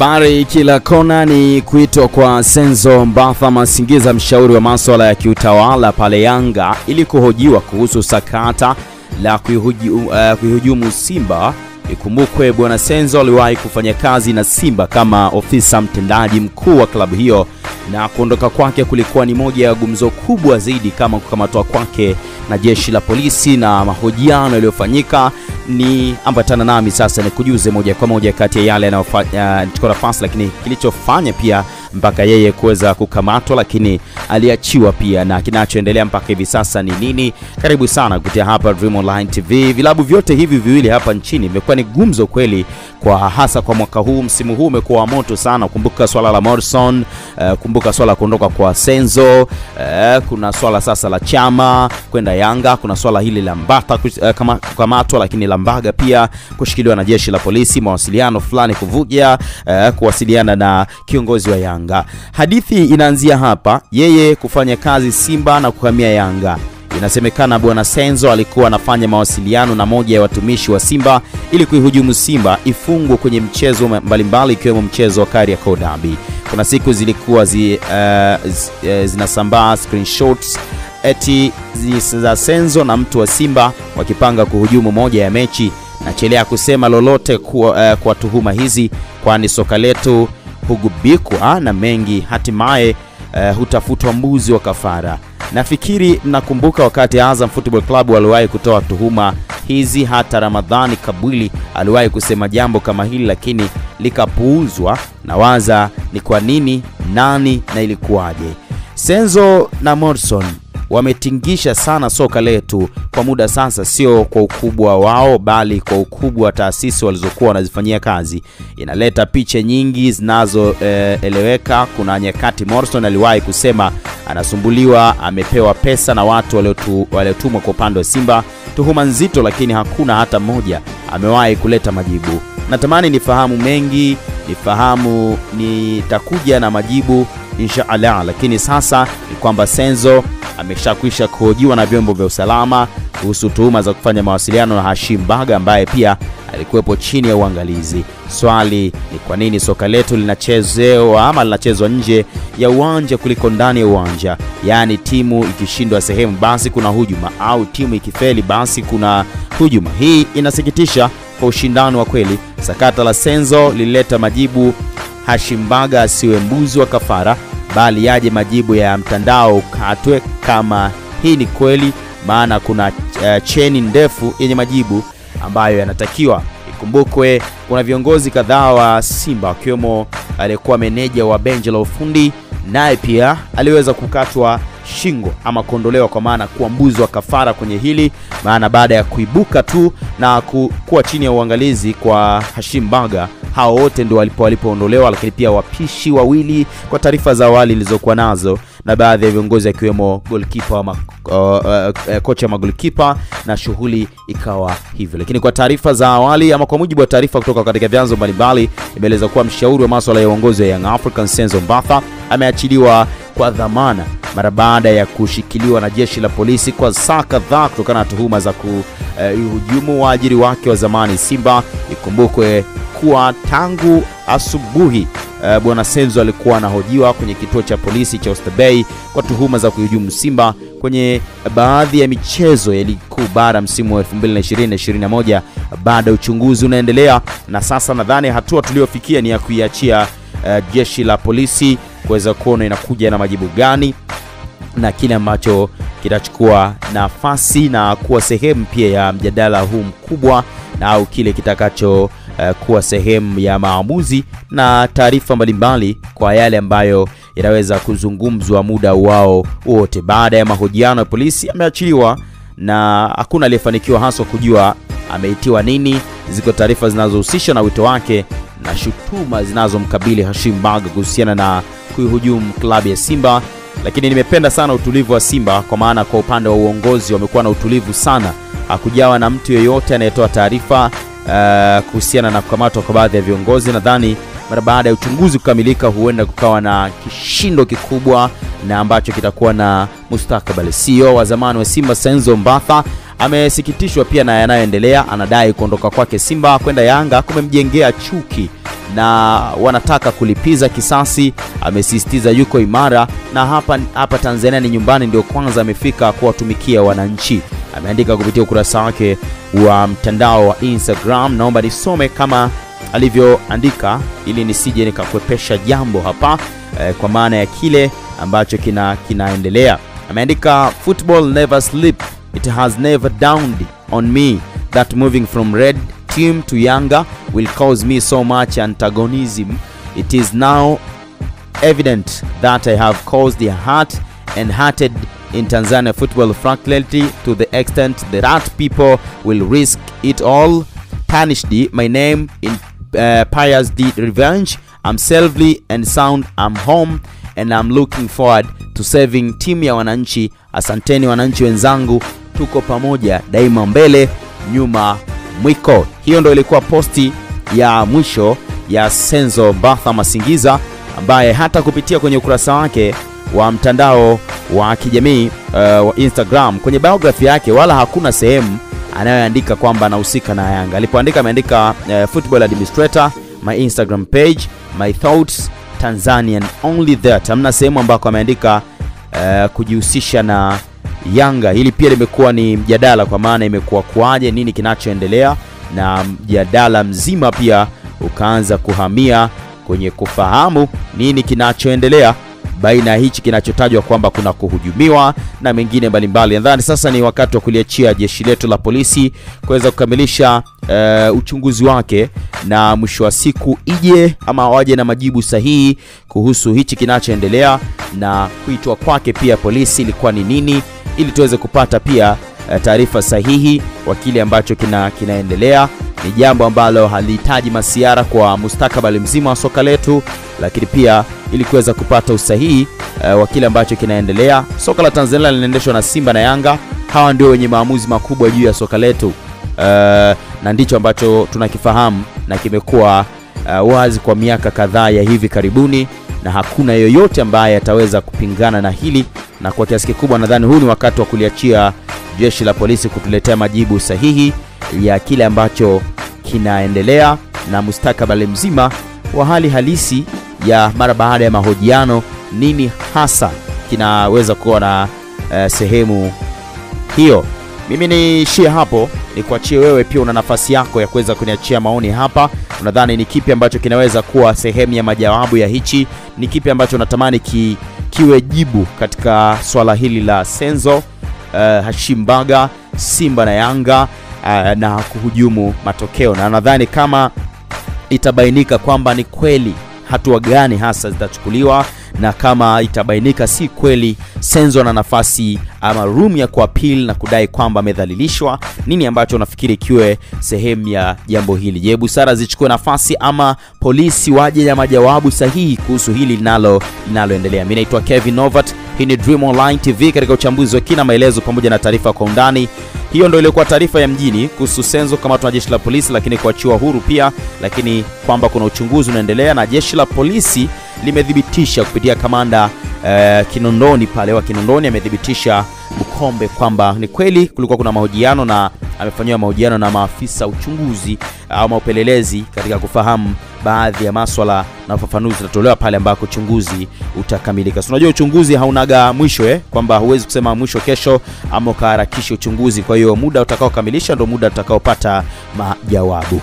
Habari kila kona ni kuitwa kwa Senzo Mbatha Masingiza, mshauri wa masuala ya kiutawala pale Yanga, ili kuhojiwa kuhusu sakata la uh, kuihujumu Simba. Ikumbukwe bwana Senzo aliwahi kufanya kazi na Simba kama ofisa mtendaji mkuu wa klabu hiyo, na kuondoka kwake kulikuwa ni moja ya gumzo kubwa zaidi kama kukamatwa kwake na jeshi la polisi na mahojiano yaliyofanyika. Ni ambatana nami sasa ni kujuze moja kwa moja kati ya yale yanayochukua nafasi, lakini kilichofanya pia mpaka yeye kuweza kukamatwa, lakini aliachiwa pia, na kinachoendelea mpaka hivi sasa ni nini? Karibu sana kupitia hapa Dream Online TV. Vilabu vyote hivi viwili hapa nchini imekuwa ni gumzo kweli, kwa hasa kwa mwaka huu. Msimu huu umekuwa wa moto sana. Kumbuka swala la Morrison, uh, kumbuka swala la kuondoka kwa Senzo, uh, kuna swala sasa la Chama kwenda Yanga, kuna swala hili la Mbata uh, kama kukamatwa, lakini la Mbaga pia kushikiliwa na jeshi la polisi, mawasiliano fulani kuvuja, uh, kuwasiliana na kiongozi wa Yanga. Hadithi inaanzia hapa, yeye kufanya kazi Simba na kuhamia Yanga. Inasemekana bwana Senzo alikuwa anafanya mawasiliano na moja ya watumishi wa Simba ili kuihujumu Simba ifungwe kwenye mchezo mbalimbali ikiwemo mchezo wa Kariakoo Derby. Kuna siku zilikuwa zi, uh, zi, uh, zinasambaa screenshots eti za Senzo na mtu wa Simba wakipanga kuhujumu moja ya mechi, Nachelea kusema lolote kwa, uh, kwa tuhuma hizi, kwani soka letu hugubikwa na mengi, hatimaye uh, hutafutwa mbuzi wa kafara. Nafikiri nakumbuka wakati Azam Football Club waliwahi kutoa tuhuma hizi, hata Ramadhani Kabwili aliwahi kusema jambo kama hili, lakini likapuuzwa. Na waza ni kwa nini, nani na ilikuwaje? Senzo na Morrison wametingisha sana soka letu kwa muda sasa, sio kwa ukubwa wao, bali kwa ukubwa wa taasisi walizokuwa wanazifanyia kazi. Inaleta picha nyingi zinazoeleweka. Eh, kuna nyakati Morrison aliwahi kusema anasumbuliwa, amepewa pesa na watu waliotumwa kwa upande wa Simba, tuhuma nzito, lakini hakuna hata mmoja amewahi kuleta majibu. Natamani nifahamu mengi, nifahamu, nitakuja na majibu insha Allah, lakini sasa ni kwamba Senzo ameshakwisha kuhojiwa na vyombo vya usalama kuhusu tuhuma za kufanya mawasiliano na Hashim Baga ambaye pia alikuwepo chini ya uangalizi. Swali ni kwa nini soka letu linachezewa ama linachezwa nje ya uwanja kuliko ndani ya uwanja? Yaani timu ikishindwa sehemu basi kuna hujuma, au timu ikifeli basi kuna hujuma. Hii inasikitisha kwa ushindano wa kweli. Sakata la Senzo lilileta majibu Hashim Baga asiwe mbuzi wa kafara bali yaje majibu ya mtandao katwe, kama hii ni kweli, maana kuna uh, cheni ndefu yenye majibu ambayo yanatakiwa. Ikumbukwe kuna viongozi kadhaa wa Simba wakiwemo aliyekuwa meneja wa benchi la ufundi, naye pia aliweza kukatwa shingo ama kuondolewa, kwa maana kuwa mbuzi wa kafara kwenye hili, maana baada ya kuibuka tu na kuwa chini ya uangalizi kwa Hashim Baga hao wote ndio walipo walipoondolewa, lakini pia wapishi wawili, kwa taarifa za awali zilizokuwa nazo na baadhi ya viongozi akiwemo goalkeeper wa uh, uh, kocha wa magolikipa na shughuli ikawa hivyo. Lakini kwa taarifa za awali ama kwa mujibu wa taarifa kutoka katika vyanzo mbalimbali, imeeleza kuwa mshauri wa masuala ya uongozi wa Young Africans Senzo Mbatha ameachiliwa kwa dhamana mara baada ya kushikiliwa na jeshi la polisi kwa saa kadhaa kutokana na tuhuma za kuhujumu uh, waajiri wake wa zamani Simba. Ikumbukwe kuwa tangu asubuhi uh, bwana Senzo alikuwa anahojiwa kwenye kituo cha polisi cha Oysterbay kwa tuhuma za kuhujumu Simba kwenye baadhi ya michezo ya ligi kuu bara msimu wa 2020-2021. ya uchunguzi unaendelea, na sasa nadhani hatua tuliyofikia ni ya kuiachia uh, jeshi la polisi kuweza kuona inakuja na majibu gani na kile ambacho kitachukua nafasi na kuwa sehemu pia ya mjadala huu mkubwa na au kile kitakacho uh, kuwa sehemu ya maamuzi na taarifa mbalimbali kwa yale ambayo yanaweza kuzungumzwa muda wao wote. Baada ya mahojiano ya polisi, ameachiliwa na hakuna aliyefanikiwa haswa kujua ameitiwa nini. Ziko taarifa zinazohusishwa na wito wake na shutuma zinazomkabili Hashim bag kuhusiana na kuihujumu klabu ya Simba, lakini nimependa sana utulivu wa Simba kwa maana kwa upande wa uongozi wamekuwa na utulivu sana, hakujawa na mtu yeyote anayetoa taarifa uh, kuhusiana na kukamatwa kwa baadhi ya viongozi. Nadhani mara baada ya uchunguzi kukamilika, huenda kukawa na kishindo kikubwa na ambacho kitakuwa na mustakabali. CEO wa zamani wa Simba Senzo Mbatha amesikitishwa pia na yanayoendelea. Anadai kuondoka kwake Simba kwenda Yanga kumemjengea chuki na wanataka kulipiza kisasi. Amesisitiza yuko imara na hapa, hapa Tanzania ni nyumbani, ndio kwanza amefika kuwatumikia wananchi. Ameandika kupitia ukurasa wake wa mtandao wa Instagram. Naomba nisome kama alivyoandika ili nisije nikakwepesha jambo hapa eh, kwa maana ya kile ambacho kina kinaendelea. Ameandika football never sleep it has never downed on me that moving from red team to Yanga will cause me so much antagonism. It is now evident that I have caused a hurt and hearted in Tanzania football fraternity to the extent that people will risk it all. Tarnished my name in uh, pious the revenge. I'm selfly and sound. I'm home and I'm looking forward to serving timu ya wananchi. Asanteni wananchi wenzangu tuko pamoja daima mbele nyuma mwiko hiyo ndo ilikuwa posti ya mwisho ya Senzo Mbatha Masingiza ambaye hata kupitia kwenye ukurasa wake wa mtandao wa kijamii uh, wa Instagram kwenye biography yake wala hakuna sehemu anayoandika kwamba anahusika na Yanga. Alipoandika ameandika uh, football administrator, my Instagram page, my thoughts Tanzanian only that. Hamna sehemu ambako ameandika uh, kujihusisha na Yanga. Hili pia limekuwa ni mjadala, kwa maana imekuwa kwaje, nini kinachoendelea, na mjadala mzima pia ukaanza kuhamia kwenye kufahamu nini kinachoendelea baina ya hichi kinachotajwa kwamba kuna kuhujumiwa na mengine mbalimbali. Nadhani sasa ni wakati wa kuliachia jeshi letu la polisi kuweza kukamilisha uh, uchunguzi wake na mwisho wa siku ije ama waje na majibu sahihi kuhusu hichi kinachoendelea na kuitwa kwake pia polisi ilikuwa ni nini, ili tuweze kupata pia uh, taarifa sahihi wa kile ambacho kina, kinaendelea. Ni jambo ambalo halihitaji masiara kwa mustakabali mzima wa soka letu, lakini pia ili kuweza kupata usahihi uh, wa kile ambacho kinaendelea. Soka la Tanzania linaendeshwa na Simba na Yanga, hawa ndio wenye maamuzi makubwa juu ya soka letu uh, na ndicho ambacho tunakifahamu na kimekuwa uh, wazi kwa miaka kadhaa ya hivi karibuni, na hakuna yoyote ambaye ataweza kupingana na hili, na kwa kiasi kikubwa nadhani huu ni wakati wa kuliachia jeshi la polisi kutuletea majibu sahihi ya kile ambacho kinaendelea na mustakabali mzima wa hali halisi ya mara baada ya mahojiano, nini hasa kinaweza kuwa na uh, sehemu hiyo. Mimi niishie hapo, nikuachie wewe pia, una nafasi yako ya kuweza kuniachia maoni hapa. Unadhani ni kipi ambacho kinaweza kuwa sehemu ya majawabu ya hichi? Ni kipi ambacho unatamani ki, kiwe jibu katika swala hili la Senzo uh, Hashim Baga, Simba na Yanga uh, na kuhujumu matokeo, na nadhani kama itabainika kwamba ni kweli hatua gani hasa zitachukuliwa, na kama itabainika si kweli Senzo na nafasi ama room ya kuapil na kudai kwamba amedhalilishwa, nini ambacho unafikiri ikiwe sehemu ya jambo hili? Je, busara zichukue nafasi ama polisi waje na majawabu sahihi kuhusu hili linalo linaloendelea? Mimi naitwa Kevin Novat, hii ni Dream Online TV katika uchambuzi wa kina, maelezo pamoja na taarifa kwa undani. Hiyo ndio ilikuwa taarifa ya mjini kuhusu Senzo kamatwa na jeshi la polisi, lakini kuachiwa huru pia, lakini kwamba kuna uchunguzi unaendelea na jeshi la polisi limethibitisha kupitia kamanda eh, Kinondoni pale wa Kinondoni amethibitisha mkombe kwamba ni kweli kulikuwa kuna mahojiano na amefanyiwa mahojiano na maafisa uchunguzi au maupelelezi katika kufahamu baadhi ya maswala na ufafanuzi utatolewa pale ambako uchunguzi utakamilika. So, unajua uchunguzi haunaga mwisho eh, kwamba huwezi kusema mwisho kesho ama ukaharakisha uchunguzi. Kwa hiyo muda utakaokamilisha ndio muda utakaopata majawabu.